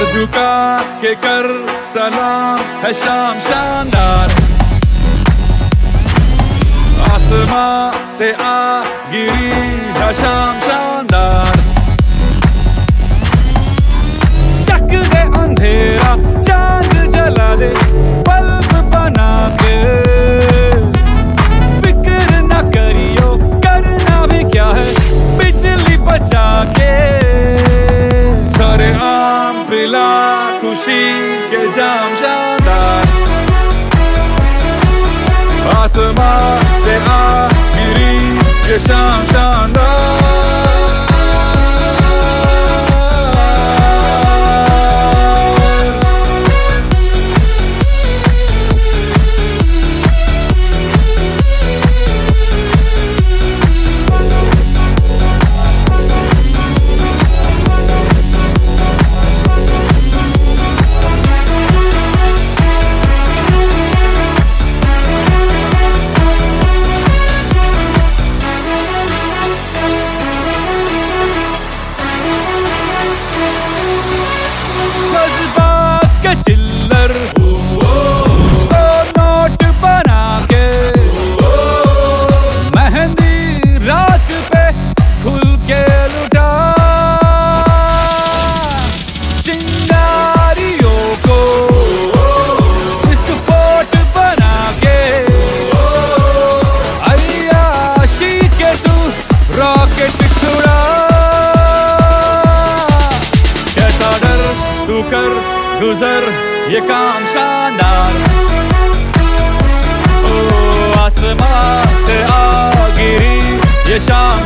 झुका के कर सलाम है शाम शानदार। आसमां से आ गिरी है शाम 시계잠 잔다 가슴아 새 아기를 위해 잠 Yeter guzar ye kaam shaandar o aasman se aa ye sham